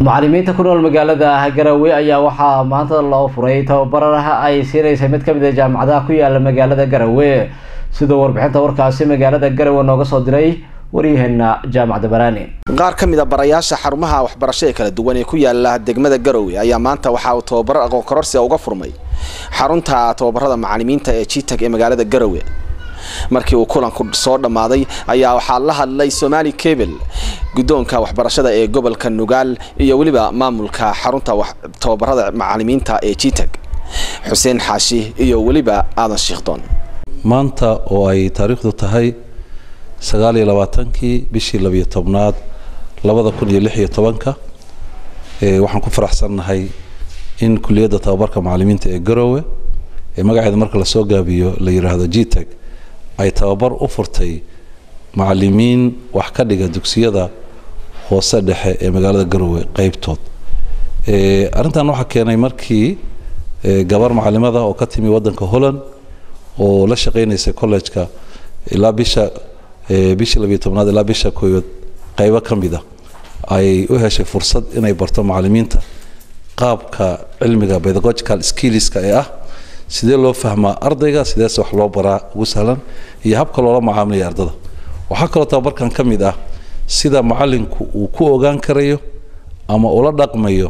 macalimiinta ku nool magaalada garowe ayaa waxaa maanta loo furay tababaraha ay siinaysay mid ka mid a jaamacadaha ku yaalla magaalada garowe sidoo warbixinta warkaasi magaalada garowe nooga soo diray waryaheena jaamacada baraani. Qaar ka mid a barayaasha xarumaha waxbarasho ee kala duwan ee ku yaalla degmada garowe ayaa maanta waxaa uu tababaro aqoon kororsiga uga furmay. Xarunta tababarada macalimiinta ee jitag ee magaalada garowe markii uu kulanku soo dhammaaday ayaa waxaa la hadlay somali cable guddoonka waxbarashada ee gobolka nugaal iyo weliba maamulka xarunta tababarada macalimiinta ee jitag xuseen xaashi iyo weliba aadan shiikhdoon maanta oo ay taariikhdu tahay sagaal iyo labaatankii bishii labiyo tobnaad labada kun iyo lix tobanka waxaan ku faraxsannahay in kuliyadda tababarka macalimiinta ee garowe ee magaceeda marka la soo gaabiyo la yidhaahdo jitag ay tababar u furtay macalimiin wax ka dhiga dugsiyada hoose dhexe ee magaalada garowe qeybtood arrintan waxaa keenay markii gabar macalimada oo ka timi waddanka holland oo la shaqaynaysay college-ka ilaa bisha bishii labiyo tobnaad ilaa bisha koowaad qaybo ka mid a ay u heshay fursad inay barto macalimiinta qaabka cilmiga pedagogical skillska ee ah sidee loo fahmaa ardayga? Sideese wax loo baraa ugu sahlan. Iyo habka loola macaamilaya ardada waxaa kaloo tababarkan ka mid ah sida macalinku uu ku ogaan karayo ama ula dhaqmayo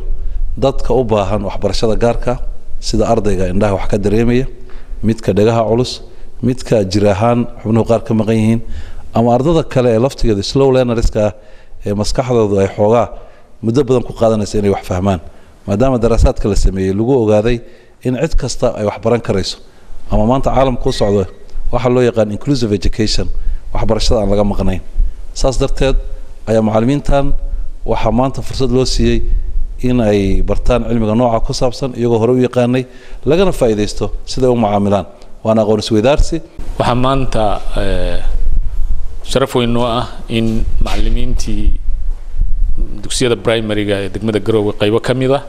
dadka u baahan waxbarashada gaarka sida ardayga indhaha wax ka dareemaya midka dhagaha culus midka jir ahaan xubnuhu qaar ka maqan yihiin ama ardada kale ee laftigeeda slow learnerska ah ee maskaxdoodu ay xoogaa muddo badan ku qaadanaysa inay wax fahmaan. Maadaama daraasaadka la sameeyey lagu ogaaday in cid kasta ay wax baran karayso. Ama maanta caalamka u socdo waxaa loo yaqaan inclusive education waxbarashada aan laga maqnayn. Saas darteed ayaa macalimiintan waxaa maanta fursad loo siiyey in ay bartaan cilmiga nooca ku saabsan iyagoo hore u yaqaanay lagana faa'iidaysto siday u macaamilaan. Waana aqoon isweydaarsi. Waxaa maanta sharaf weyn noo ah in macalimiintii dugsiyada primaryga ee degmada garoowe qaybo ka mid ah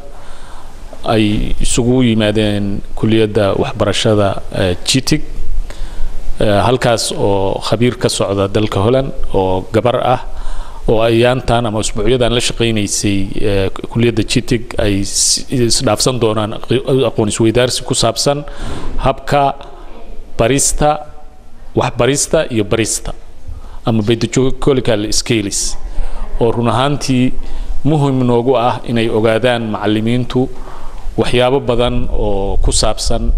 ay isugu yimaadeen kuliyadda waxbarashada jitig halkaas oo khabiir ka socda dalka holland oo gabar ah oo ayaantan ama usbuucyadan la shaqaynaysay kuliyadda jitig ay isdhaafsan doonaan aqoon isweydaarsi ku saabsan habka barista waxbarista iyo barista ama pedagogical scales oo run ahaantii muhiim noogu ah inay ogaadaan macalimiintu waxyaabo badan oo ku saabsan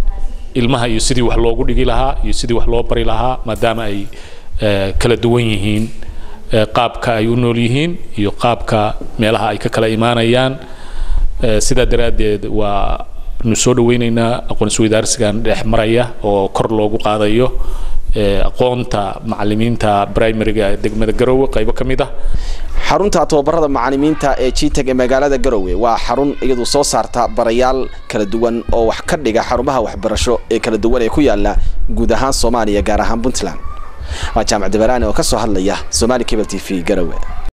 ilmaha iyo sidii wax loogu dhigi lahaa iyo sidii wax loo bari lahaa maadaama ay kala duwan yihiin qaabka ay u nool yihiin iyo qaabka meelaha ay ka kala imaanayaan. Sidaa daraaddeed waa nu soo dhaweynaynaa aqoon isweydaarsigan dhex maraya oo kor loogu qaadayo aqoonta macalimiinta primaryga ee degmada garowe qaybo ka mid ah xarunta tababarada macalimiinta ee jitag ee magaalada garowe waa xarun iyadu soo saarta barayaal kala duwan oo wax ka dhiga xarumaha waxbarasho ee kala duwan ee ku yaalla guud ahaan soomaaliya gaar ahaan puntland. Waa jaamac dabaraani oo ka soo hadlaya somali cable t v garowe